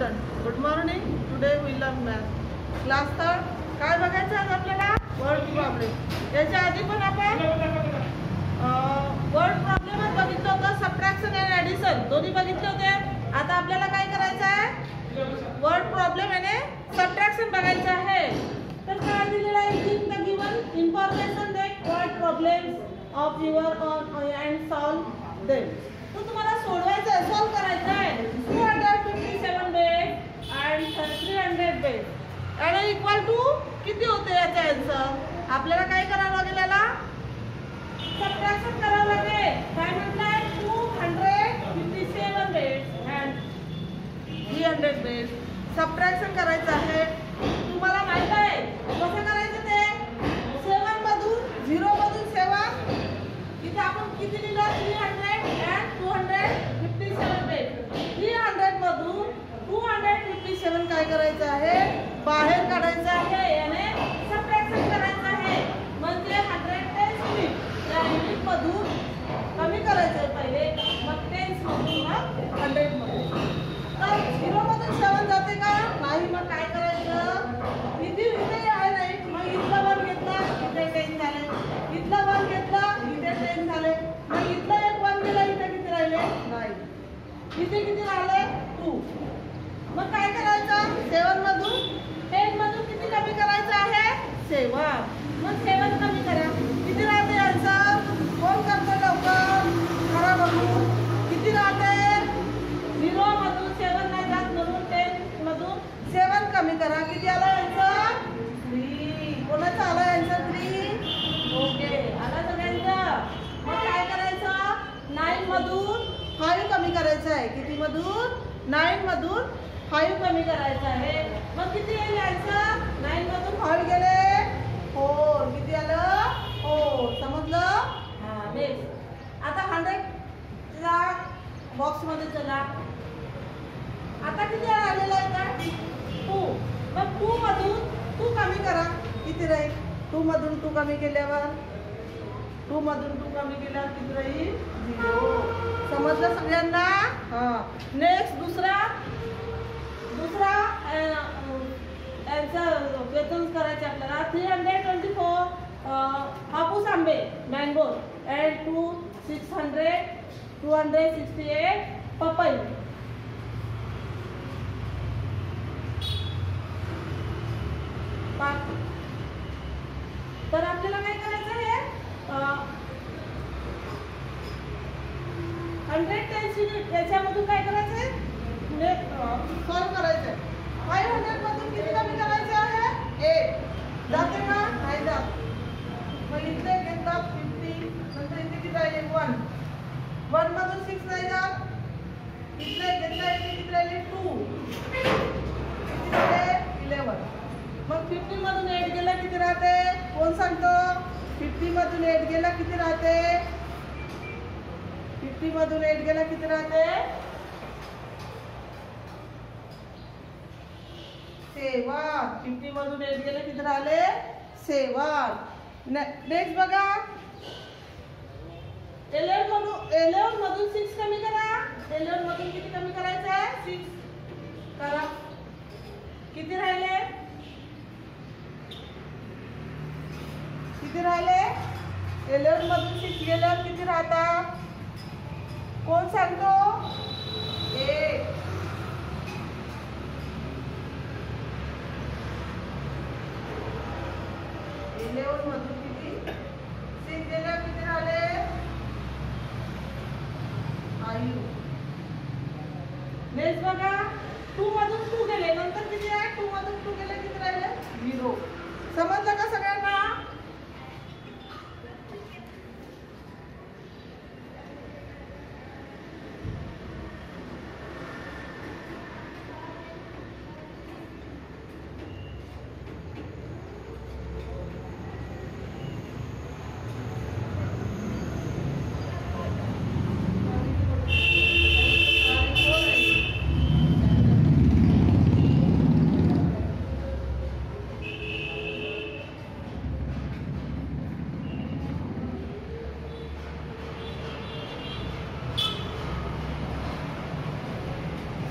Student good morning today we learn math class third काय बघायचं आज आपल्याला? वर्ड प्रॉब्लेम याच्या आधी पण आपण वर्ड प्रॉब्लेमच बघितलं होतं. सबट्रॅक्शन आणि ॲडिशन दोन्ही बघितले होते. आता आपल्याला काय करायचं आहे? वर्ड प्रॉब्लेम आणि सबट्रॅक्शन बघायचं आहे. तर काय दिलेलं आहे? Give the given information the word problems of your on and solve them तो तुम्हाला सोडवायचं आहे सॉल्व करायचं आहे two hundred fifty seven bed and three hundred bed आणि इक्वल टू किती होते याचा आन्सर आपल्याला काय करावं लागेल याला? सबट्रॅक्शन करावं लागेल. काय म्हटलंय? Two hundred fifty seven bed and three hundred bed subtraction करायचं आहे. तुम्हाला माहीत आहे? कसं करायचं ते? सेवन मधून झिरो मधून सेवन इथे आपण किती लिहिलं? Three hundred and two hundred fifty seven bed three hundred seven काय करायचं आहे? बाहेर काढायचं आहे. याने सबट्रॅक्शन करायचं आहे. म्हणजे हंड्रेड टेन्स युनिट या युनिट मधून कमी करायचं आहे पहिले. मग टेन्स मधून मग हंड्रेडमध्ये तर झिरो मधून सेवन जाते का? नाही मग काय करायचं? इथे इथे आहे नाही मग इथला वन घेतला इथे टेन झाले. इथला वन घेतला इथे टेन झाले. मग इथलं एक वन गेला इथे किती राहिले? नाही इथे किती राहिले? टू मग काय करायचं? सेवन मधून टेन मधून किती कमी करायचं आहे? सेवन. मग सेवन कमी करा. किती राहते आन्सर कोण करतो लवकर. करा बघू. किती राहते? झिरो मधून सेवन नाही जात म्हणून टेन मधून सेवन कमी करा. किती आला आन्सर थ्री. कोणाचं आलं आन्सर थ्री? ओके. आला सगळ्यांचं? मग काय करायचं? नाईन मधून फाईव्ह कमी करायचं आहे. किती मधून नाईन मधून फाईव्ह कमी करायचं आहे. मग किती येईल आन्सर नाईन मधून फाईव्ह गेले फोर किती आलं? फोर समजलं? हा नेक्स्ट आता हंड्रेडला बॉक्समध्ये चला. आता किती आलेला आहे का? टू मग टू मधून टू कमी करा. किती राहील? टू मधून टू कमी केल्यावर? टू मधून टू कमी केल्यावर किती राहील? झिरो समजलं सगळ्यांना? हा. नेक्स्ट दुसरा. दुसरा वेतन करायचे आपल्याला. थ्री हंड्रेड ट्वेंटी फोर हापूस आंबे mango and two six hundred two hundred पपई. तर आपल्याला काय करायचं आहे? हंड्रेड टेन्स याच्यामधून काय करायचं आहे? सॉल्व करायचं आहे फाईव्ह हंड्रेड मधून किती कमी करायचे आहे? एट जाते का नाही जात. मग इथले घेतला फिफ्टी नंतर इथे किती राहिले? वन वन मधून सिक्स नाही जात. इथले घेतला इथे किती राहिले? टू किती झाले? इलेवन मग फिफ्टी मधून एट गेला किती राहते? कोण सांगतो? फिफ्टी मधून एट गेला किती राहते? फिफ्टी मधून एट गेला किती राहते? सेवन फिफ्टी मधून एट गेले किती राहिले सेवन नेक्स्ट बघा. एलेवन मधून एलेवन मधून सिक्स कमी करा. एलेवन मधून किती कमी करायचं आहे? सिक्स करा. किती राहिले? किती राहिले? एलेवन मधून सिक्स गेल्यावर किती राहतात कोण सांगतो? एक. लेवल मधून किती? सिक्स किती राहिले आयु नेक्स्ट बघा टू मधून टू गेले. नंतर किती आहे? टू मधून टू गेले किती राहिले? झिरो समजलं का सगळ्यांना?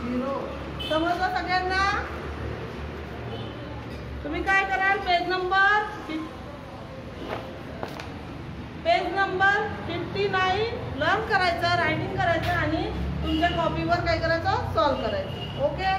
झिरो. समजलं सगळ्यांना? तुम्ही काय कराल? Page number page number fifty nine learn करायचं रायटिंग करायचं आणि तुमच्या कॉपीवर काय करायचं? सॉल्व करायचं. ओके